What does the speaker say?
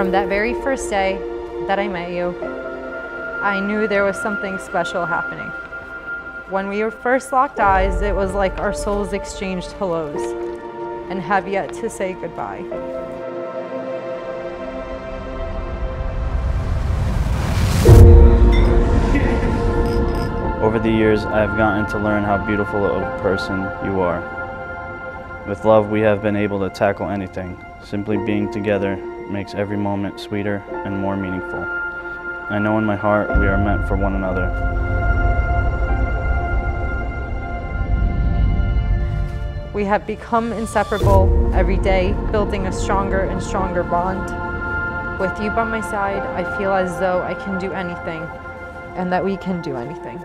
From that very first day that I met you, I knew there was something special happening. When we first locked eyes, it was like our souls exchanged hellos and have yet to say goodbye. Over the years, I have gotten to learn how beautiful of a person you are. With love, we have been able to tackle anything. Simply being together makes every moment sweeter and more meaningful. I know in my heart we are meant for one another. We have become inseparable every day, building a stronger and stronger bond. With you by my side, I feel as though I can do anything and that we can do anything.